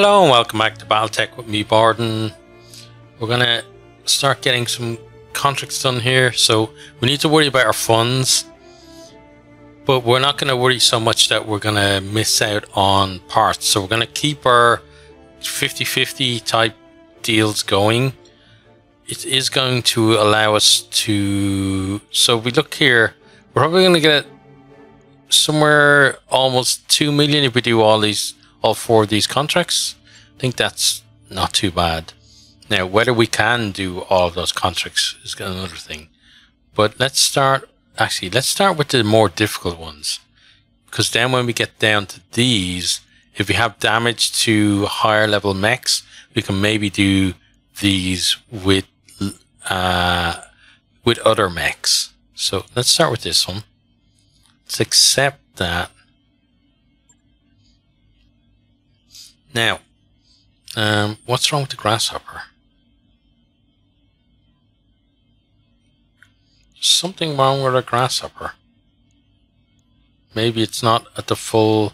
Hello and welcome back to Battletech with me, Bardon. We're gonna start getting some contracts done here, so we need to worry about our funds. But we're not gonna worry so much that we're gonna miss out on parts. So we're gonna keep our 50-50 type deals going. It is going to allow us to... So we look here, we're probably gonna get somewhere almost 2 million if we do all these all four of these contracts. I think that's not too bad. Now, whether we can do all of those contracts is another thing. But let's start, actually, let's start with the more difficult ones. Because then when we get down to these, if we have damage to higher level mechs, we can maybe do these with, uh, with other mechs. So let's start with this one. Let's accept that. Now, um, what's wrong with the grasshopper? Something wrong with a grasshopper. Maybe it's not at the full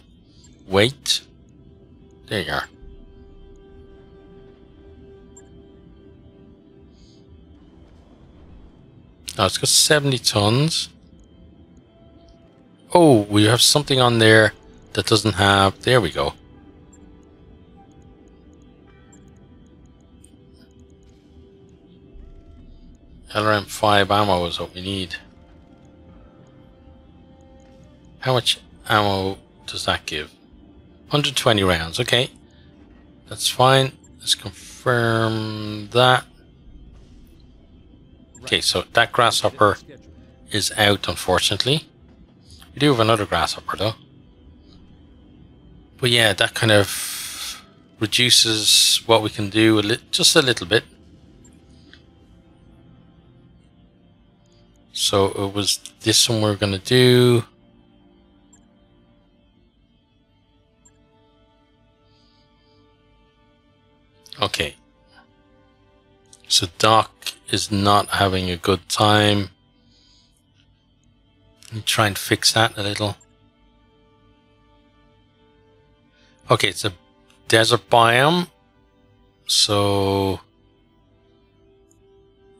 weight. There you are. Now it's got 70 tons. Oh, we have something on there that doesn't have... There we go. LRM 5 ammo is what we need. How much ammo does that give? 120 rounds, okay. That's fine. Let's confirm that. Okay, so that grasshopper is out, unfortunately. We do have another grasshopper, though. But yeah, that kind of reduces what we can do a just a little bit. So it was this one we are going to do. Okay. So Doc is not having a good time. Let me try and fix that a little. Okay, it's a desert biome. So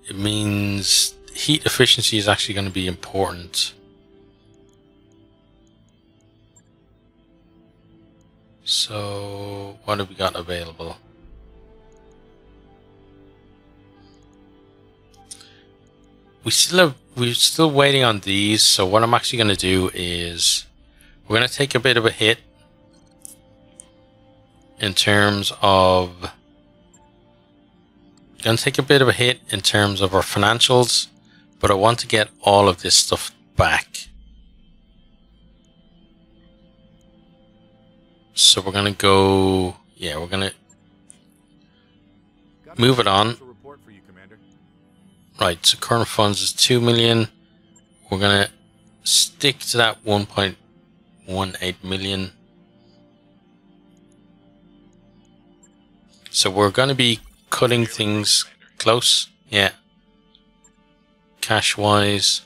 it means heat efficiency is actually going to be important. So what have we got available? We still have, we're still waiting on these. So what I'm actually going to do is we're going to take a bit of a hit in terms of going to take a bit of a hit in terms of our financials but I want to get all of this stuff back. So we're going to go, yeah, we're going to move it on. Right, so current funds is 2 million. We're going to stick to that 1.18 million. So we're going to be cutting things close. Yeah cash wise.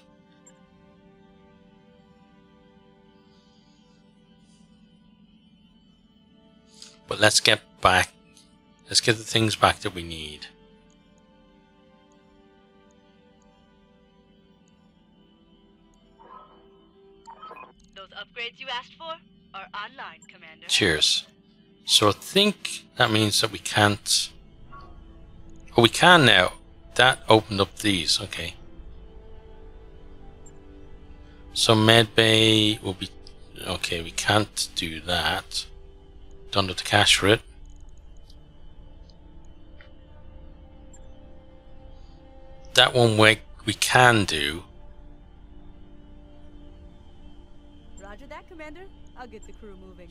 But let's get back, let's get the things back that we need. Those upgrades you asked for are online, Commander. Cheers. So I think that means that we can't... Oh, we can now. That opened up these, okay. So medbay will be okay. We can't do that. Don't have the cash for it. That one we we can do. Roger that, Commander. I'll get the crew moving.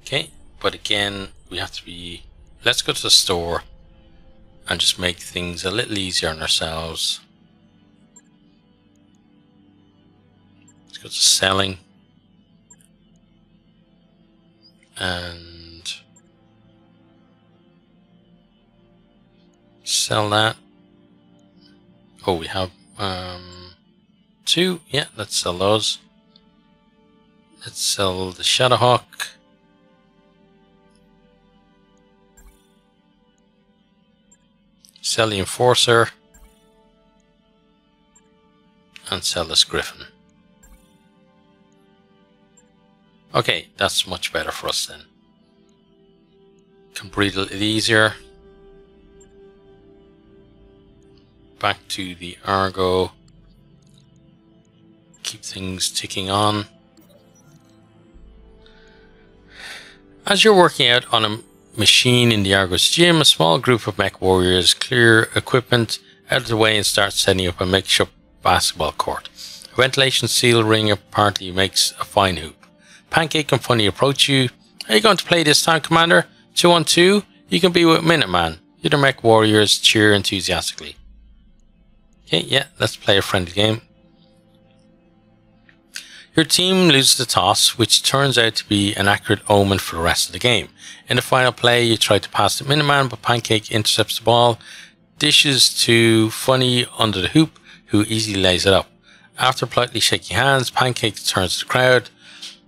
Okay, but again, we have to be. Let's go to the store and just make things a little easier on ourselves. Selling and sell that. Oh, we have um, two. Yeah, let's sell those. Let's sell the Shadowhawk. Sell the Enforcer. And sell this Griffin. Okay, that's much better for us then. Can breathe a little easier. Back to the Argo. Keep things ticking on. As you're working out on a machine in the Argos gym, a small group of mech warriors clear equipment out of the way and start setting up a makeshift basketball court. A ventilation seal ring apparently makes a fine hoop. Pancake and Funny approach you. Are you going to play this time, Commander? Two on two? You can be with Minuteman. The mech warriors cheer enthusiastically. Okay, yeah, let's play a friendly game. Your team loses the toss, which turns out to be an accurate omen for the rest of the game. In the final play, you try to pass the Minuteman, but Pancake intercepts the ball, dishes to Funny under the hoop, who easily lays it up. After politely shaking hands, Pancake turns to the crowd.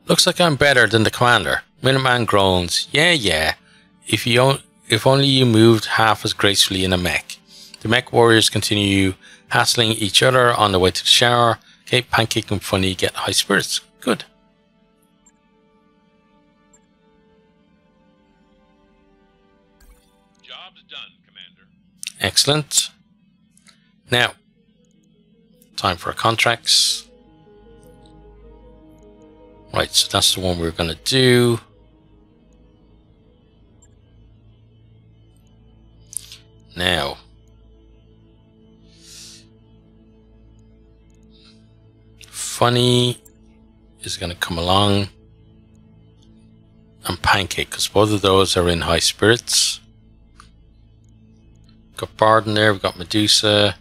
Looks like I'm better than the commander. Minuteman groans. Yeah, yeah. If you if only you moved half as gracefully in a mech. The mech warriors continue hassling each other on the way to the shower. Okay, Pancake and Funny get high spirits. Good. Job's done, Commander. Excellent. Now, time for contracts. Right, so that's the one we're going to do. Now, Funny is going to come along and Pancake because both of those are in high spirits. Got Bardon there, we've got Medusa.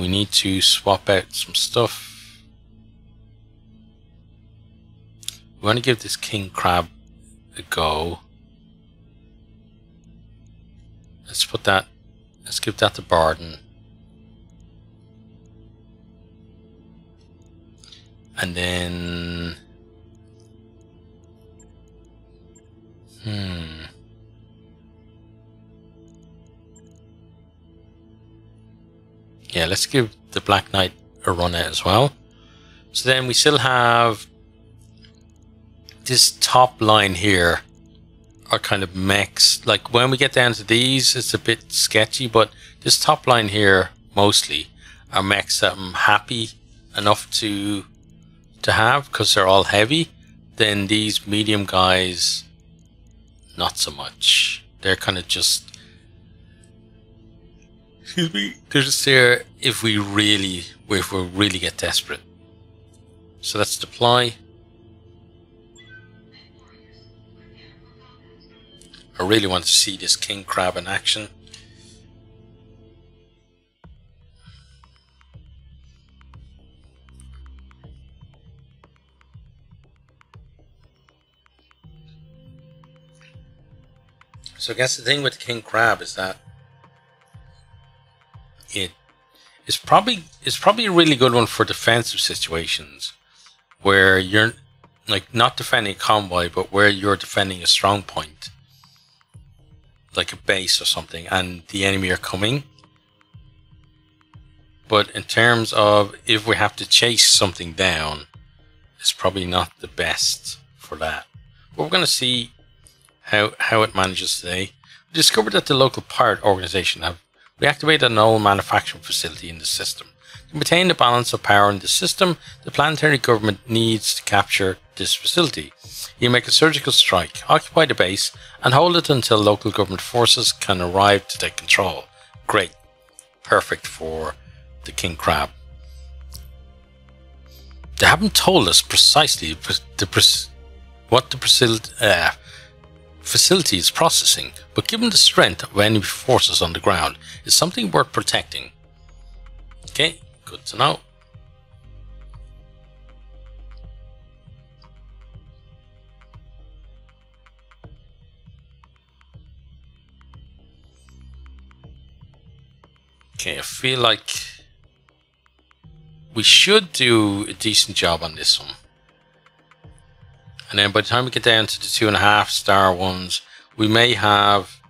We need to swap out some stuff. We want to give this King Crab a go. Let's put that, let's give that to Bardon. And then... Hmm... Yeah, let's give the Black Knight a run out as well. So then we still have this top line here are kind of mechs. Like when we get down to these, it's a bit sketchy, but this top line here mostly are mechs that I'm happy enough to to have because they're all heavy. Then these medium guys, not so much. They're kind of just excuse me. They're if we really, if we really get desperate. So let's deploy. I really want to see this king crab in action. So I guess the thing with king crab is that is probably is probably a really good one for defensive situations where you're like not defending a convoy, but where you're defending a strong point, like a base or something, and the enemy are coming. But in terms of if we have to chase something down, it's probably not the best for that. But we're going to see how how it manages today. We discovered that the local pirate organization have we activated an old manufacturing facility in the system. To maintain the balance of power in the system, the planetary government needs to capture this facility. You make a surgical strike, occupy the base, and hold it until local government forces can arrive to take control. Great. Perfect for the King Crab. They haven't told us precisely the, what the uh, facility is processing, but given the strength of enemy forces on the ground, is something worth protecting. Okay, good to know. Okay, I feel like we should do a decent job on this one. And then by the time we get down to the two and a half star ones, we may have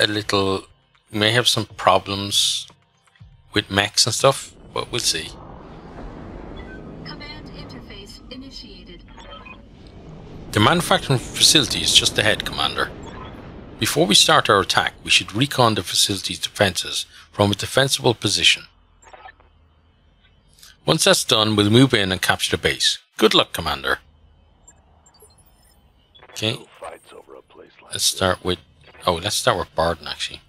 a little, we may have some problems with mechs and stuff, but we'll see. Command interface initiated. The manufacturing facility is just ahead, Commander. Before we start our attack, we should recon the facility's defenses from a defensible position. Once that's done, we'll move in and capture the base. Good luck, Commander. Okay, fights over a place like let's start with... Oh, let's start with Bardon, actually.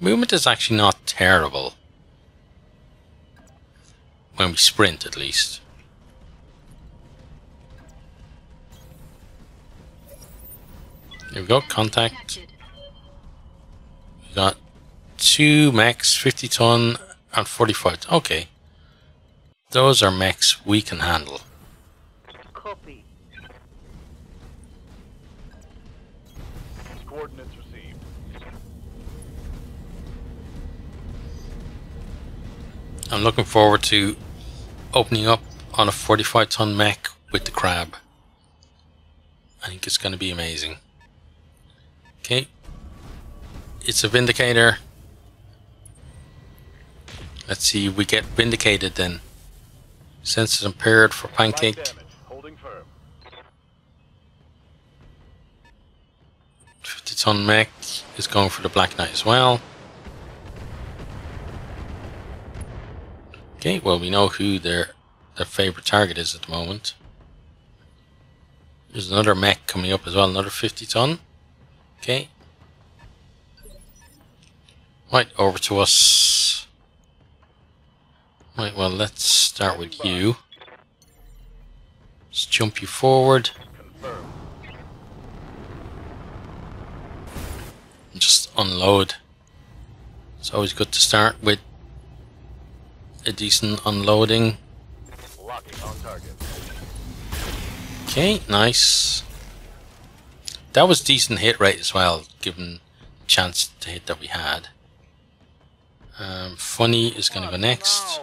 Movement is actually not terrible. When we sprint, at least. There we go, contact. We got two mechs, 50 ton and 45. Okay. Those are mechs we can handle. I'm looking forward to opening up on a 45 ton mech with the crab. I think it's going to be amazing. Okay. It's a Vindicator. Let's see if we get Vindicated then. Senses impaired for Pancake. 50 ton mech is going for the Black Knight as well. Okay, well we know who their their favorite target is at the moment. There's another mech coming up as well, another 50 ton. Okay. Right, over to us. Right, well let's start with you. Let's jump you forward. Just unload. It's always good to start with a decent unloading. Okay, nice. That was decent hit rate as well, given the chance to hit that we had. Um, funny is going to go next.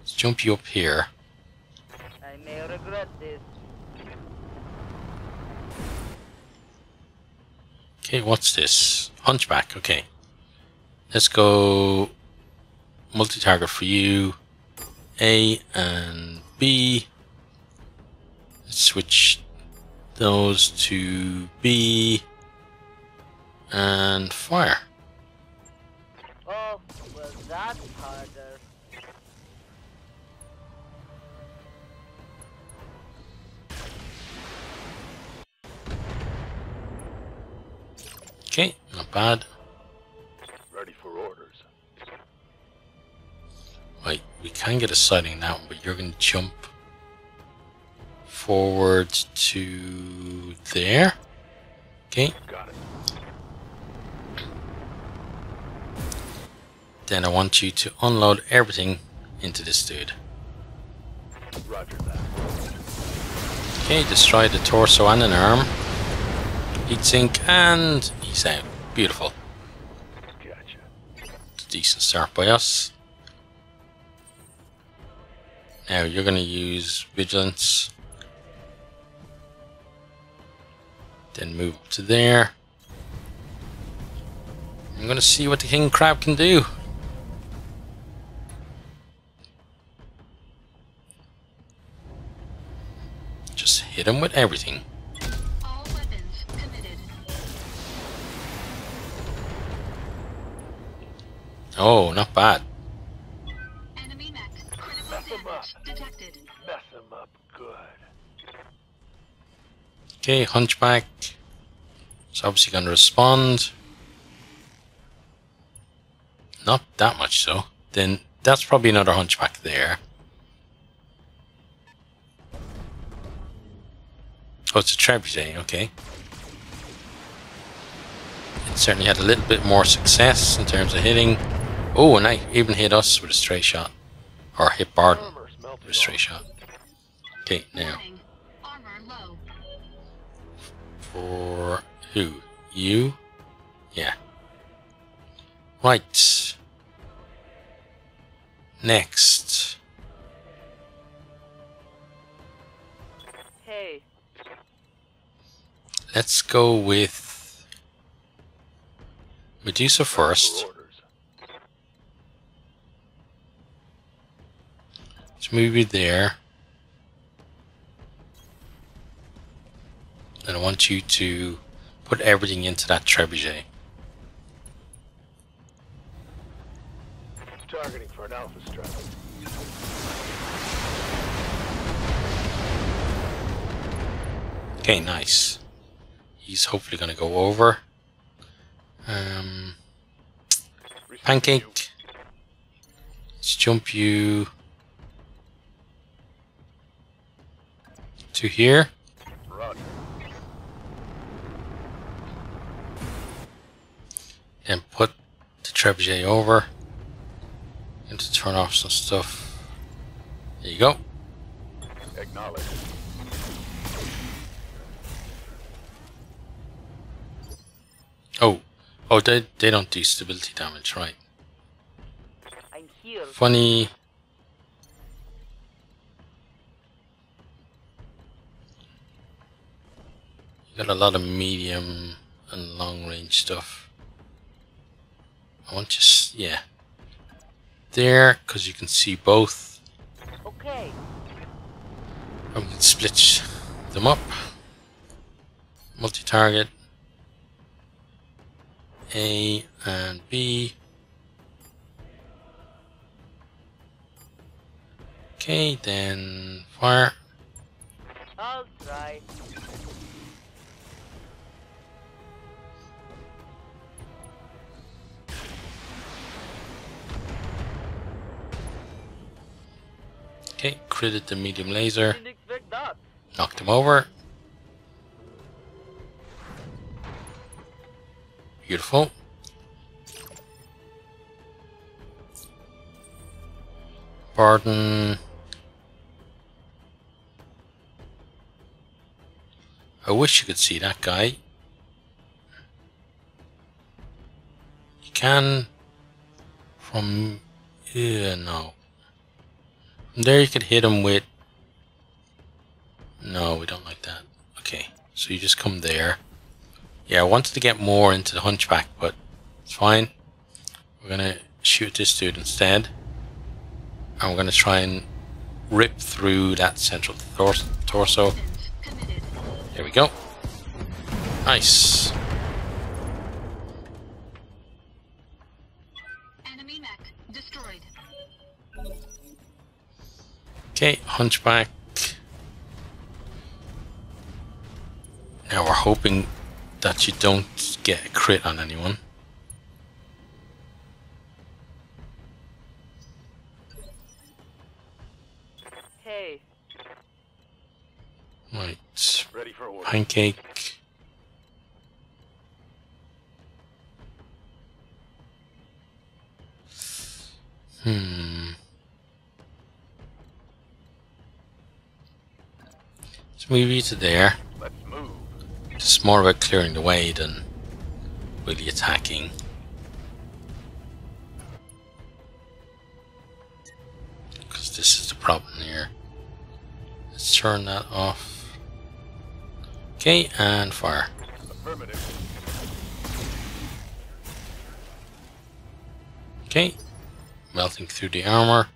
Let's jump you up here. I may regret this. Okay, what's this? Hunchback, okay. Let's go multi-target for you. A and B. Let's switch those to B and fire. Oh, well that's harder. Okay, not bad. Right, we can get a sighting now, but you're going to jump forward to there. Okay, Got it. then I want you to unload everything into this dude. Roger that. Okay, destroy the torso and an arm. Heat sink and he's out. Beautiful. Gotcha. Decent start by us. Now you're going to use vigilance. Then move up to there. I'm going to see what the king crab can do. Just hit him with everything. All weapons committed. Oh, not bad. Okay, Hunchback. It's obviously going to respond. Not that much so. Then that's probably another Hunchback there. Oh, it's a Trebuchet, okay. It certainly had a little bit more success in terms of hitting. Oh, and I even hit us with a stray shot. Or hit Bardon with a stray shot. Okay, now. Warning. For who? You? Yeah. Right. Next. Hey, Let's go with Medusa first. For orders. Let's move you there. And I want you to put everything into that trebuchet. Targeting for an alpha strike. Okay, nice. He's hopefully going to go over. Um, pancake. Let's jump you to here. Roger. And put the trebuchet over and to turn off some stuff. There you go. Acknowledge. Oh, oh, they they don't do stability damage, right? I'm here. Funny. You got a lot of medium and long range stuff. I want just yeah. There, because you can see both. Okay. We can split them up. Multi-target. A and B. Okay, then fire. I'll try. Critted the medium laser. Didn't expect that. Knocked him over. Beautiful. Pardon. I wish you could see that guy. You can from here, no. There you could hit him with no, we don't like that. Okay, so you just come there. Yeah, I wanted to get more into the hunchback, but it's fine. We're gonna shoot this dude instead. And we're gonna try and rip through that central tor- torso. There we go. Nice. Okay, hunchback. Now we're hoping that you don't get a crit on anyone. Hey, Right. Ready for orders. Pancake. You to there. Let's move. It's more about clearing the way than really attacking. Because this is the problem here. Let's turn that off. Okay, and fire. Okay. Melting through the armor.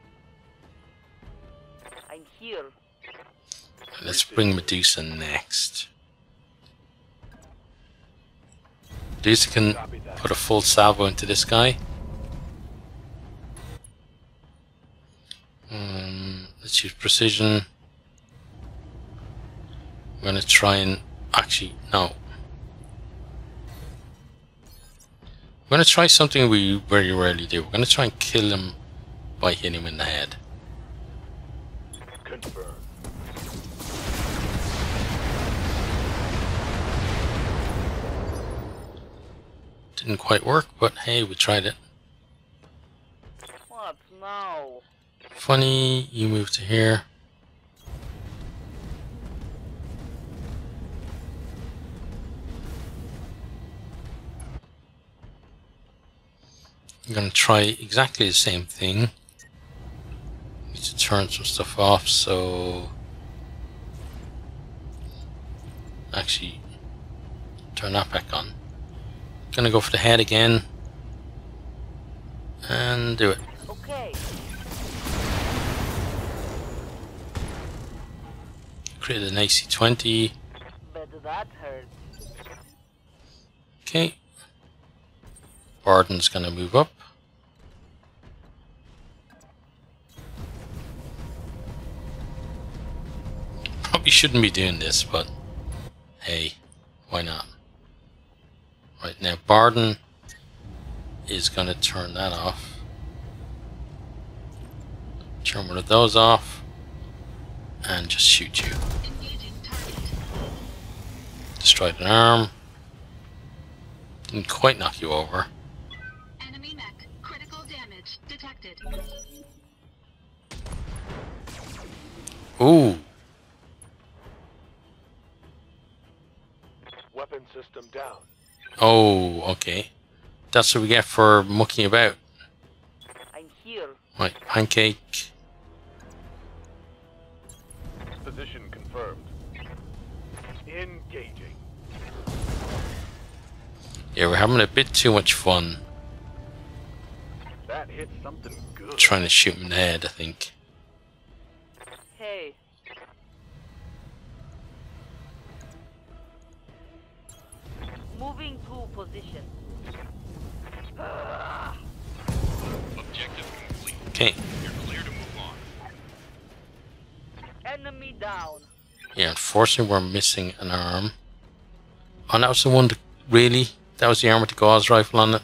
Let's bring Medusa next. Medusa can put a full salvo into this guy. Um, let's use precision. I'm gonna try and actually no. I'm gonna try something we very rarely do. We're gonna try and kill him by hitting him in the head. Confirm. Didn't quite work, but hey, we tried it. What now? Funny, you move to here. I'm gonna try exactly the same thing. Need to turn some stuff off, so actually turn that back on. Gonna go for the head again. And do it. Okay. Create an AC-20. Bet that hurt. Okay. Bardon's gonna move up. Probably shouldn't be doing this, but hey, why not? Right now, Bardon is gonna turn that off. Turn one of those off. And just shoot you. Destroyed an arm. Didn't quite knock you over. Enemy mech. Critical damage detected. Ooh, oh, okay. That's what we get for mucking about. I'm here. Right, pancake. Position confirmed. Engaging. Yeah, we're having a bit too much fun That hit something good. trying to shoot him in the head, I think. Hey. Moving to position. Objective complete. Okay, You're clear to move on. Enemy down. yeah, unfortunately we're missing an arm. Oh, that was the one that really? That was the arm with the Gauss rifle on it?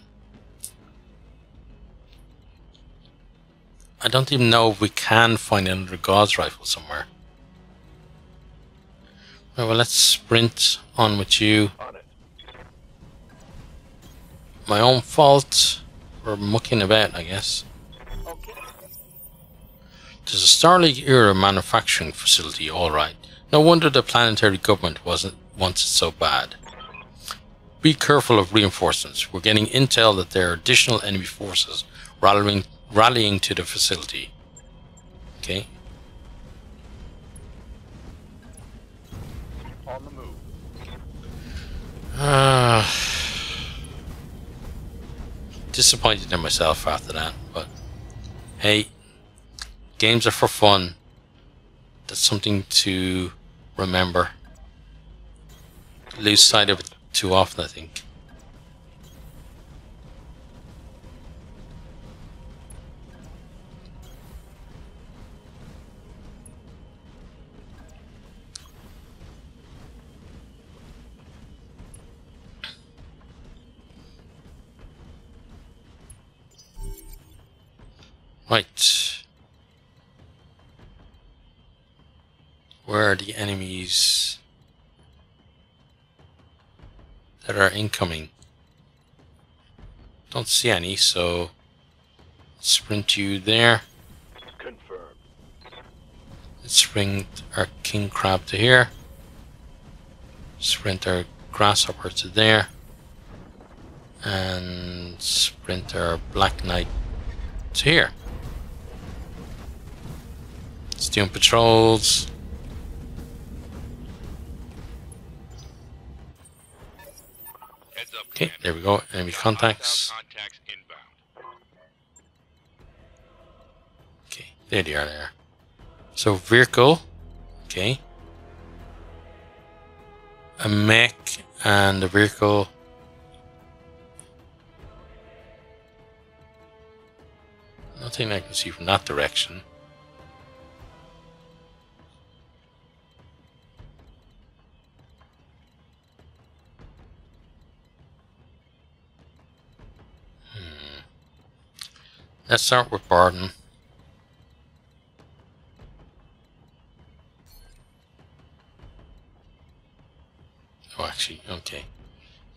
I don't even know if we can find another Gauss rifle somewhere. Right, well, let's sprint on with you. On it. My own fault for mucking about, I guess. Okay. There's a Star League era manufacturing facility, alright. No wonder the planetary government wasn't wants it so bad. Be careful of reinforcements. We're getting intel that there are additional enemy forces rallying rallying to the facility. Okay. On the move. Uh, disappointed in myself after that, but hey, games are for fun. That's something to remember. Lose sight of it too often, I think. Right. Where are the enemies that are incoming? Don't see any, so sprint you there. Confirmed. Let's sprint our king crab to here. Sprint our grasshopper to there. And sprint our black knight to here. Doing patrols. Okay, there we go. Enemy contacts. Okay, there they are there. So vehicle. Okay. A mech and a vehicle. Nothing I can see from that direction. Let's start with Bardon. Oh, actually, okay.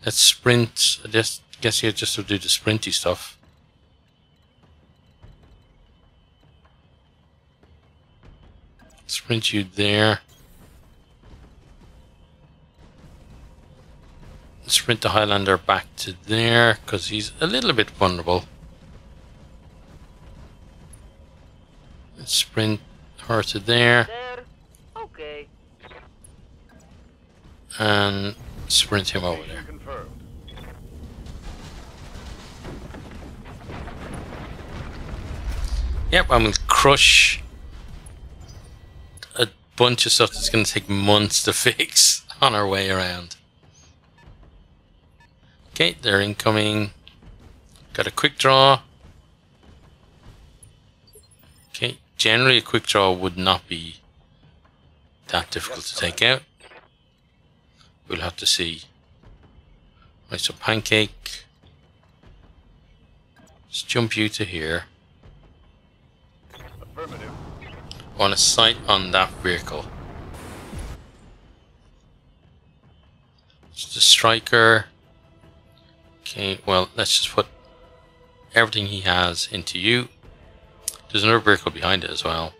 Let's sprint. I just guess you just to do the sprinty stuff. Sprint you there. Sprint the Highlander back to there because he's a little bit vulnerable. Sprint her to there. Okay. and sprint him over there. Yep, I'm gonna crush a bunch of stuff that's gonna take months to fix on our way around. Okay, they're incoming. Got a Quickdraw. Generally a Quickdraw would not be that difficult to take out. We'll have to see. Right, so pancake. Let's jump you to here. Affirmative. on a sight on that vehicle. It's the striker. Okay, well, let's just put everything he has into you. There's another vehicle behind it as well.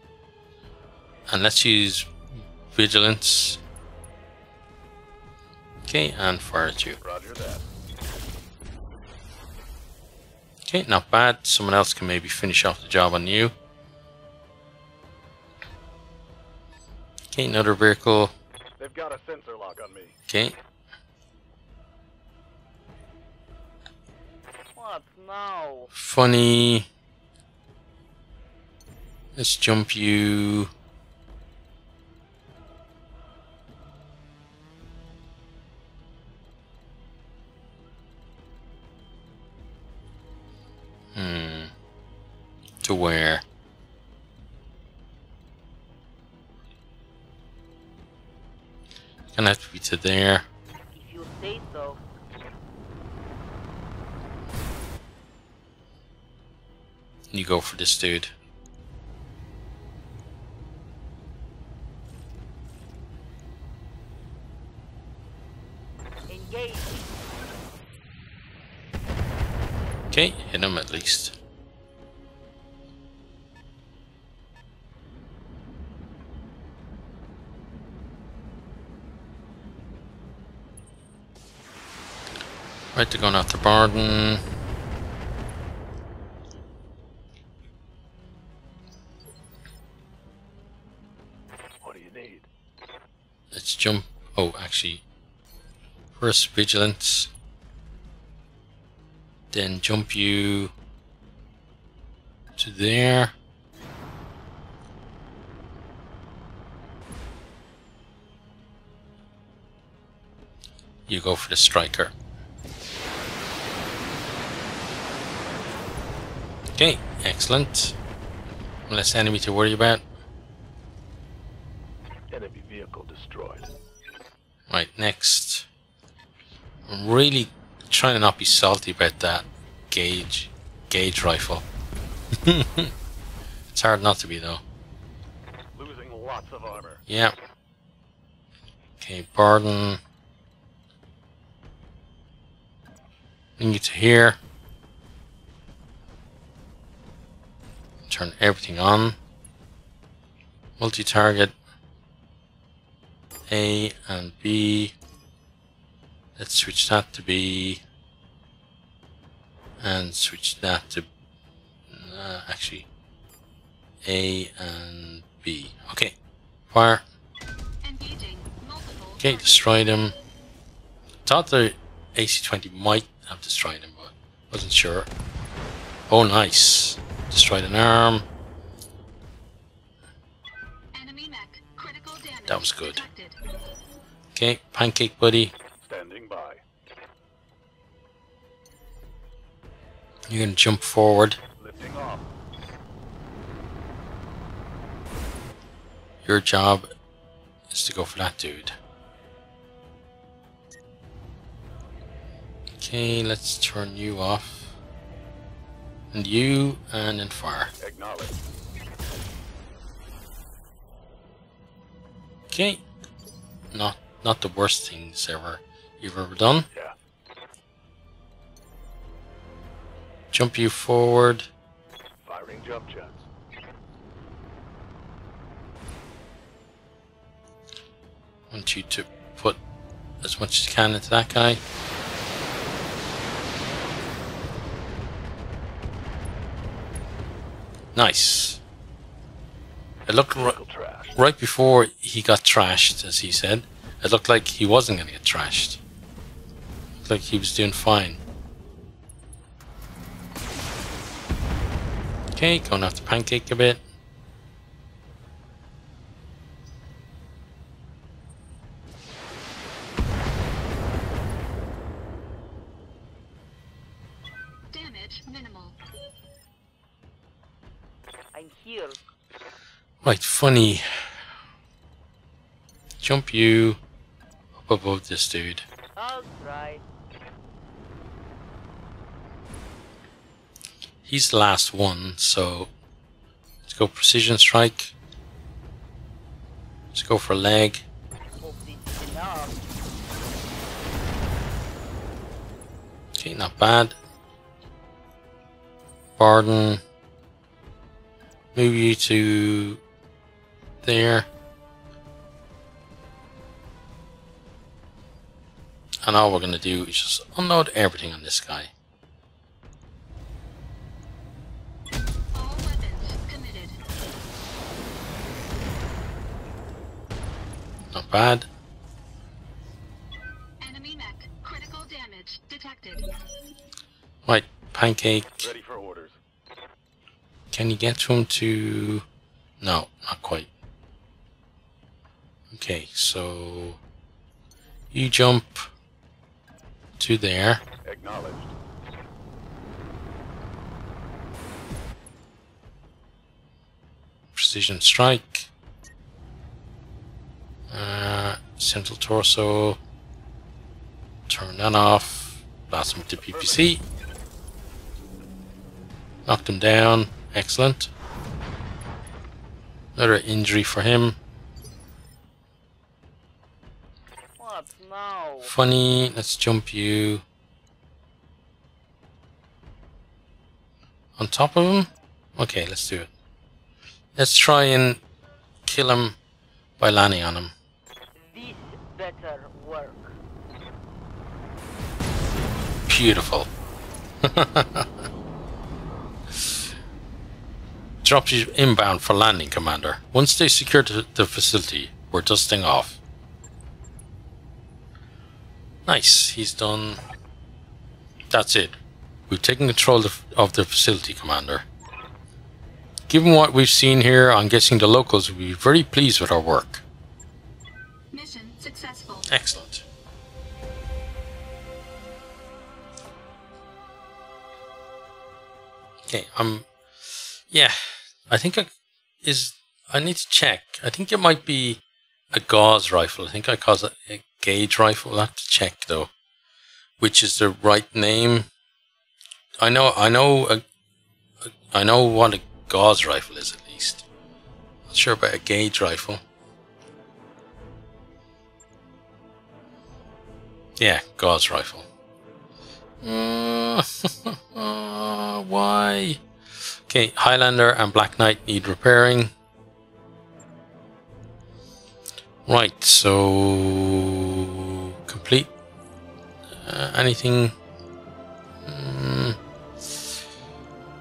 And let's use vigilance. Okay, and fire at you. Roger that. Okay, not bad. Someone else can maybe finish off the job on you. Okay, another vehicle. They've got a sensor lock on me. Okay, What now? funny. Let's jump you. Hmm. To where? Gonna have to be to there. If you say so. You go for this dude. They're going after Bardon. What do you need? Let's jump. Oh, actually, first vigilance. Then jump you to there. You go for the striker. Okay, excellent. Less enemy to worry about. Enemy vehicle destroyed. Right, next. I'm really trying to not be salty about that gauge gauge rifle. it's hard not to be though. Losing lots of armor. Yeah. Okay, Bardon. Bring you to here. Turn everything on. Multi-target. A and B. Let's switch that to B. And switch that to... Uh, actually. A and B. Okay. Fire. Okay, destroyed him. Thought the AC-20 might have destroyed them, but wasn't sure. Oh, nice. Destroyed an arm. Enemy mech. Critical damage. That was good. detected. Okay, pancake buddy. Standing by. You're gonna jump forward. Lifting off. Your job is to go for that dude. Okay, let's turn you off. And you, and then fire. Acknowledge. Okay. Not not the worst things ever you've ever done. Yeah. Jump you forward. Firing jump jets. want you to put as much as you can into that guy. Nice. It looked right before he got trashed, as he said. It looked like he wasn't going to get trashed. Looked like he was doing fine. Okay, going the pancake a bit. Damage minimal. I'm here. Right, funny. Jump you up above this dude. I'll try. He's the last one, so let's go precision strike. Let's go for a leg. Hope this is enough. Okay, not bad. Bardon. Move you to there. And all we're going to do is just unload everything on this guy. All weapons committed. Not bad. Enemy mech. Critical damage detected. Right, pancake. Ready for orders. Can you get to him to... No, not quite. Okay, so... You jump to there. Acknowledged. Precision strike. Uh, central torso. Turn that off. Blast him to PPC. Knocked him down. Excellent. Another injury for him. What now? Funny, let's jump you. On top of him? Okay, let's do it. Let's try and kill him by landing on him. This better work. Beautiful. Dropship inbound for landing, Commander. Once they secure the, the facility, we're dusting off. Nice. He's done. That's it. We've taken control of, of the facility, Commander. Given what we've seen here, I'm guessing the locals will be very pleased with our work. Mission successful. Excellent. Okay, um, yeah, I think I is I need to check. I think it might be a Gauss rifle. I think I call it a gauge rifle. I'll have to check though, which is the right name. I know, I know, a, a, I know what a Gauss rifle is at least. Not sure about a gauge rifle. Yeah, Gauss rifle. Uh, why? Okay, Highlander and Black Knight need repairing. Right, so complete. Uh, anything? Mm,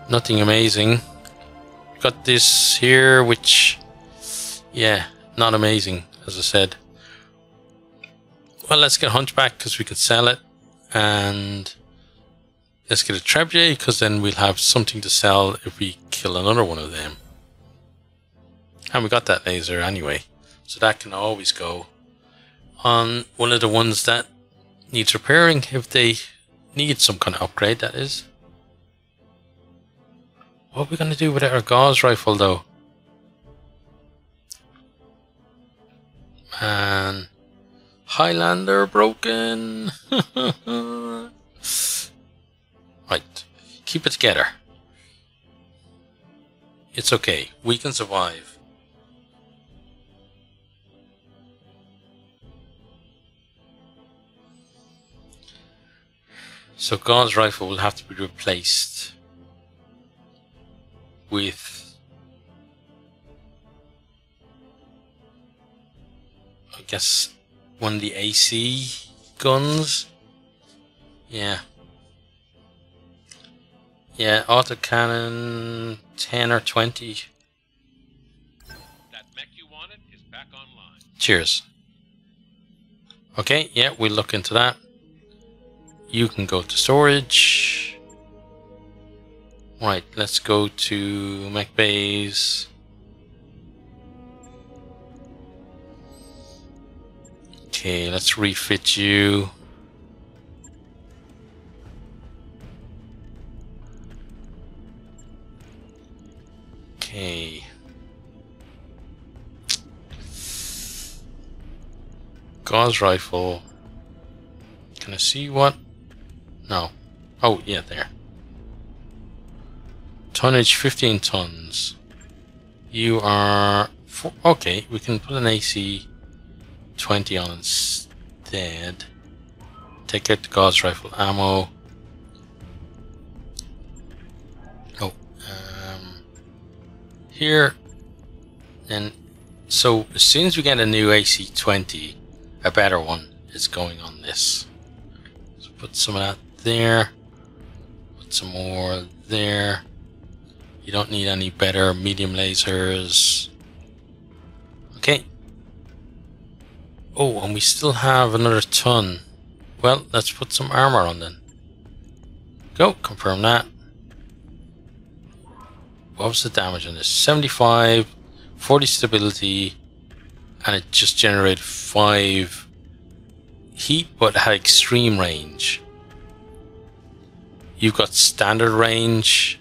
nothing amazing. Got this here, which, yeah, not amazing, as I said. Well, let's get Hunchback because we could sell it, and let's get a Trebuchet because then we'll have something to sell if we kill another one of them. And we got that laser anyway, so that can always go on one of the ones that needs repairing if they need some kind of upgrade. That is. What are we gonna do with our Gauss rifle though? Man. Highlander broken. Keep it together. It's okay. We can survive. So Gauss rifle will have to be replaced with I guess one of the AC guns. Yeah. Yeah, autocannon 10 or 20. That mech you wanted is back online. Cheers. Okay, yeah, we'll look into that. You can go to storage. Right, let's go to mech bays. Okay, let's refit you. Gauss rifle. Can I see what? No. Oh, yeah, there. Tonnage 15 tons. You are. Four, okay, we can put an AC 20 on instead. Take out the Gauss rifle ammo. Oh, um, here. And so as soon as we get a new AC 20, a better one is going on this. So put some of that there. Put some more there. You don't need any better medium lasers. Okay. Oh, and we still have another ton. Well, let's put some armor on then. Go, confirm that. What was the damage on this? 75, 40 stability, and it just generated 5 heat, but had extreme range. You've got standard range.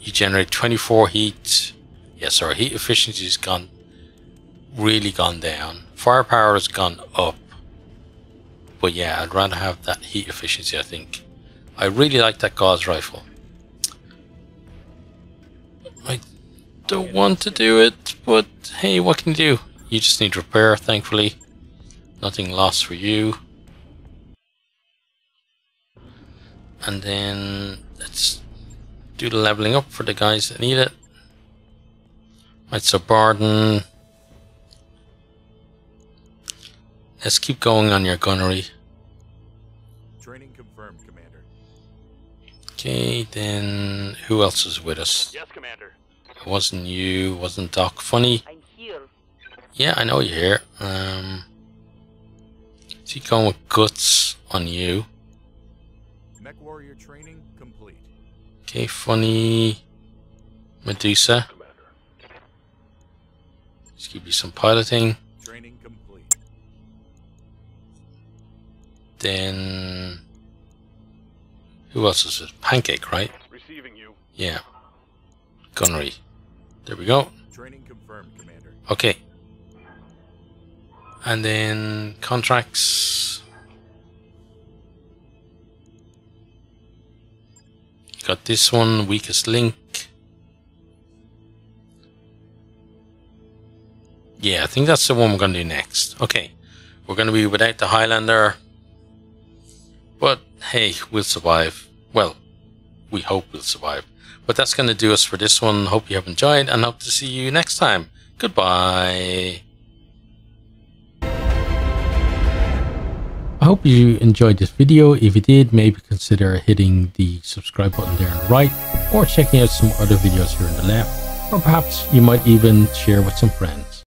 You generate 24 heat. Yes, our heat efficiency has gone really gone down. Firepower has gone up. But yeah, I'd rather have that heat efficiency, I think. I really like that Gauss rifle. I don't want to do it, but hey, what can you do? You just need repair, thankfully. Nothing lost for you. And then let's do the leveling up for the guys that need it. Right, so Bardon. Let's keep going on your gunnery. Training confirmed, Commander. Okay, then who else is with us? Yes, Commander. It wasn't you, wasn't Doc Funny. I'm here. Yeah, I know you're here. Um, is he going with guts on you? Mech warrior training complete. Okay, Funny. Medusa. Commander. Let's give you some piloting. Training complete. Then who else is it? Pancake, right? Receiving you. Yeah. Gunnery. There we go. Training confirmed, Commander. Okay. And then contracts. Got this one, weakest link. Yeah, I think that's the one we're going to do next. Okay. We're going to be without the Highlander. But hey, we'll survive. Well, we hope we'll survive. But that's going to do us for this one. Hope you have enjoyed and hope to see you next time. Goodbye. I hope you enjoyed this video. If you did, maybe consider hitting the subscribe button there on the right or checking out some other videos here on the left. Or perhaps you might even share with some friends.